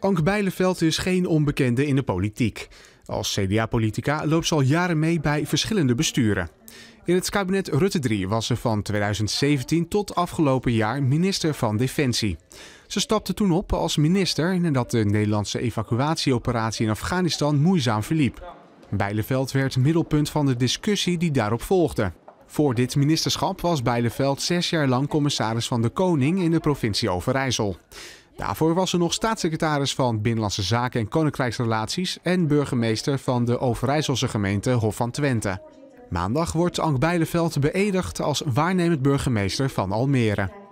Anke Bijleveld is geen onbekende in de politiek. Als CDA-politica loopt ze al jaren mee bij verschillende besturen. In het kabinet Rutte 3 was ze van 2017 tot afgelopen jaar minister van Defensie. Ze stapte toen op als minister nadat de Nederlandse evacuatieoperatie in Afghanistan moeizaam verliep. Bijleveld werd middelpunt van de discussie die daarop volgde. Voor dit ministerschap was Bijleveld zes jaar lang commissaris van de Koning in de provincie Overijssel. Daarvoor was ze nog staatssecretaris van Binnenlandse Zaken en Koninkrijksrelaties en burgemeester van de Overijsselse gemeente Hof van Twente. Maandag wordt Ank Bijleveld beëdigd als waarnemend burgemeester van Almere.